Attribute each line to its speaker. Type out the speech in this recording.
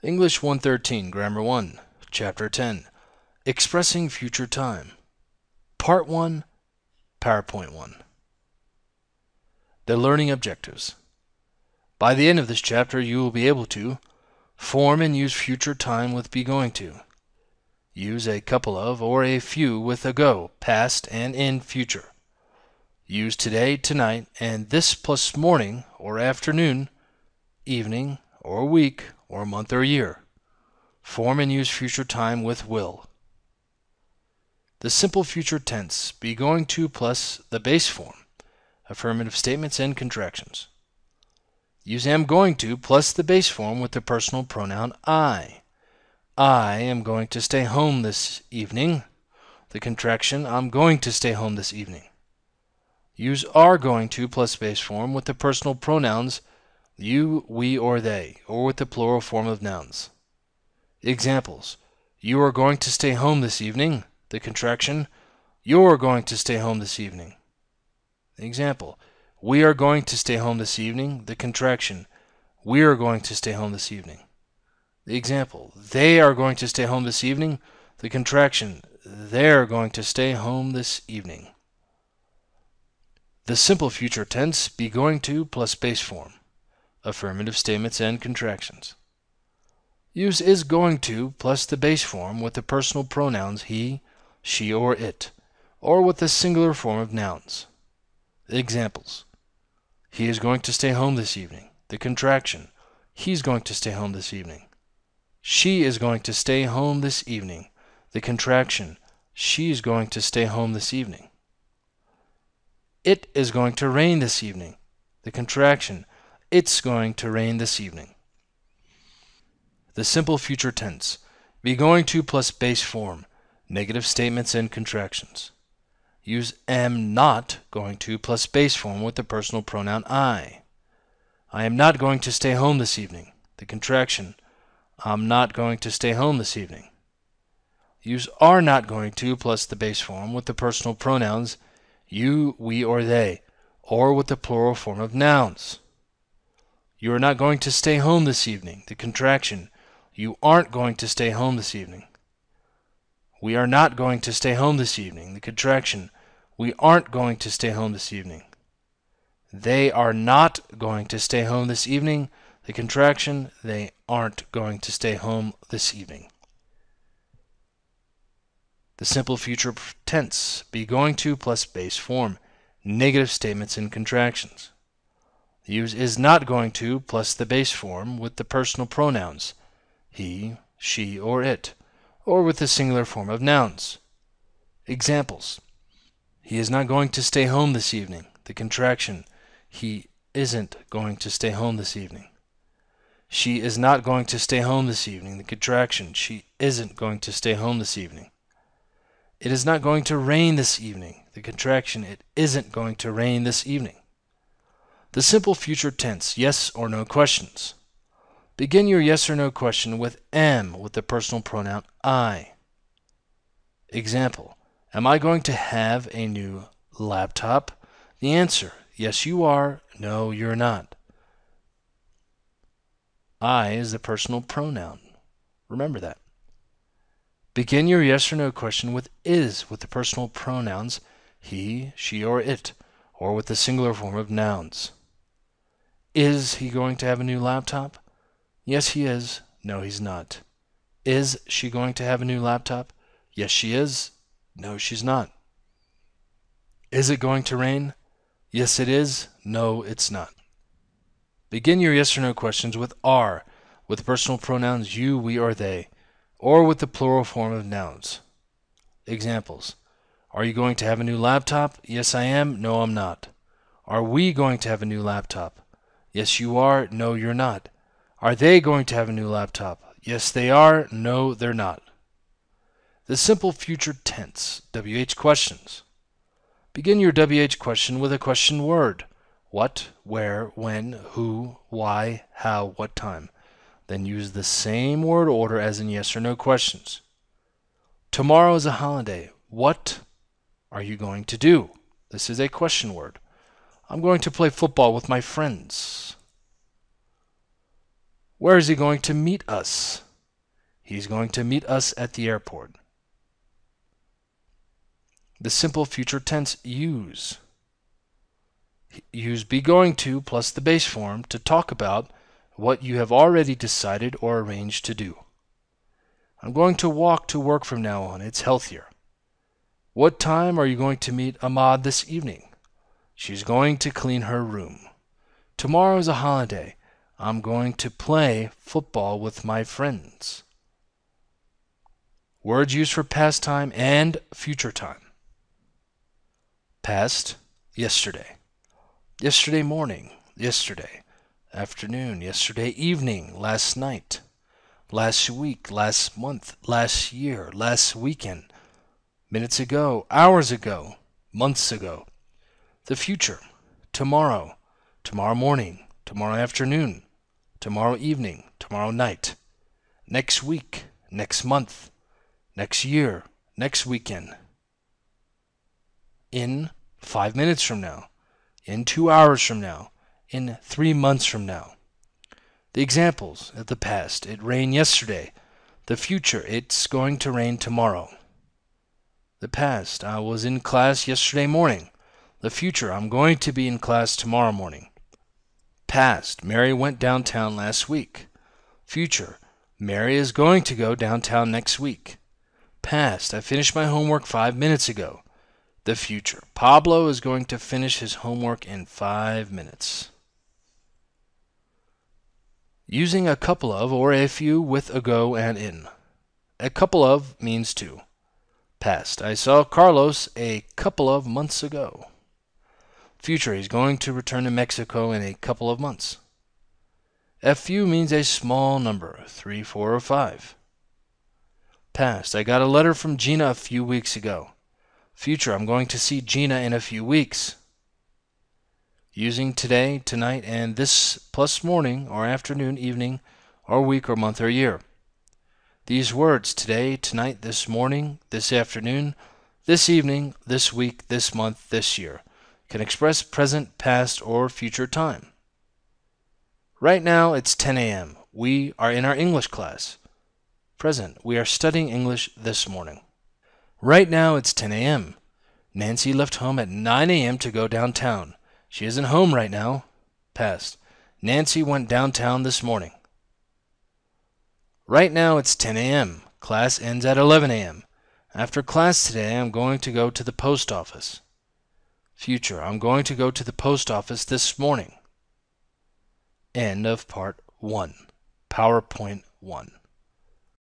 Speaker 1: English 113, Grammar 1, Chapter 10 Expressing Future Time. Part 1, PowerPoint 1. The Learning Objectives. By the end of this chapter, you will be able to form and use future time with be going to, use a couple of or a few with a go, past and in future, use today, tonight, and this plus morning or afternoon, evening, or week, or month or year. Form and use future time with will. The simple future tense be going to plus the base form, affirmative statements and contractions. Use am going to plus the base form with the personal pronoun I. I am going to stay home this evening. The contraction I'm going to stay home this evening. Use are going to plus base form with the personal pronouns you, we, or they, or with the plural form of nouns. Examples You are going to stay home this evening. The contraction You're going to stay home this evening. The example We are going to stay home this evening. The contraction We are going to stay home this evening. The example They are going to stay home this evening. The contraction They're going to stay home this evening. The simple future tense be going to plus base form affirmative statements and contractions. Use is going to plus the base form with the personal pronouns he, she, or it, or with the singular form of nouns. Examples He is going to stay home this evening. The contraction He's going to stay home this evening. She is going to stay home this evening. The contraction She's going to stay home this evening. It is going to rain this evening. The contraction it's going to rain this evening. The simple future tense. Be going to plus base form. Negative statements and contractions. Use am not going to plus base form with the personal pronoun I. I am not going to stay home this evening. The contraction I'm not going to stay home this evening. Use are not going to plus the base form with the personal pronouns you, we, or they, or with the plural form of nouns. You are not going to stay home this evening. The contraction. You aren't going to stay home this evening. We are not going to stay home this evening. The contraction. We aren't going to stay home this evening. They are not going to stay home this evening. The contraction. They aren't going to stay home this evening. The simple future tense. Be going to plus base form. Negative statements and contractions. Use is not going to plus the base form with the personal pronouns he, she, or it, or with the singular form of nouns. Examples He is not going to stay home this evening. The contraction he isn't going to stay home this evening. She is not going to stay home this evening. The contraction she isn't going to stay home this evening. It is not going to rain this evening. The contraction it isn't going to rain this evening. The simple future tense, yes or no questions. Begin your yes or no question with am with the personal pronoun I. Example, am I going to have a new laptop? The answer, yes you are, no you're not. I is the personal pronoun. Remember that. Begin your yes or no question with is with the personal pronouns he, she, or it, or with the singular form of nouns. Is he going to have a new laptop? Yes, he is. No, he's not. Is she going to have a new laptop? Yes, she is. No, she's not. Is it going to rain? Yes, it is. No, it's not. Begin your yes or no questions with are, with personal pronouns you, we, or they, or with the plural form of nouns. Examples Are you going to have a new laptop? Yes, I am. No, I'm not. Are we going to have a new laptop? Yes, you are. No, you're not. Are they going to have a new laptop? Yes, they are. No, they're not. The simple future tense, WH questions. Begin your WH question with a question word. What, where, when, who, why, how, what time. Then use the same word order as in yes or no questions. Tomorrow is a holiday. What are you going to do? This is a question word. I'm going to play football with my friends. Where is he going to meet us? He's going to meet us at the airport. The simple future tense use. Use be going to plus the base form to talk about what you have already decided or arranged to do. I'm going to walk to work from now on. It's healthier. What time are you going to meet Ahmad this evening? She's going to clean her room. Tomorrow is a holiday. I'm going to play football with my friends. Words used for past time and future time. Past, yesterday. Yesterday morning, yesterday afternoon, yesterday evening, last night, last week, last month, last year, last weekend, minutes ago, hours ago, months ago. The future, tomorrow, tomorrow morning, tomorrow afternoon, tomorrow evening, tomorrow night, next week, next month, next year, next weekend. In five minutes from now, in two hours from now, in three months from now. The examples of the past it rained yesterday. The future it's going to rain tomorrow. The past I was in class yesterday morning. The future I'm going to be in class tomorrow morning. Past Mary went downtown last week. Future Mary is going to go downtown next week. Past I finished my homework five minutes ago the future. Pablo is going to finish his homework in five minutes. Using a couple of or a few with ago and in. A couple of means two. Past. I saw Carlos a couple of months ago. Future. He's going to return to Mexico in a couple of months. Few means a small number, three, four, or five. Past. I got a letter from Gina a few weeks ago. Future, I'm going to see Gina in a few weeks. Using today, tonight, and this plus morning or afternoon, evening, or week or month or year. These words, today, tonight, this morning, this afternoon, this evening, this week, this month, this year, can express present, past, or future time. Right now, it's 10 a.m. We are in our English class. Present, we are studying English this morning. Right now it's 10 a.m. Nancy left home at 9 a.m. to go downtown. She isn't home right now. Past. Nancy went downtown this morning. Right now it's 10 a.m. Class ends at 11 a.m. After class today, I'm going to go to the post office. Future. I'm going to go to the post office this morning. End of part 1. PowerPoint 1.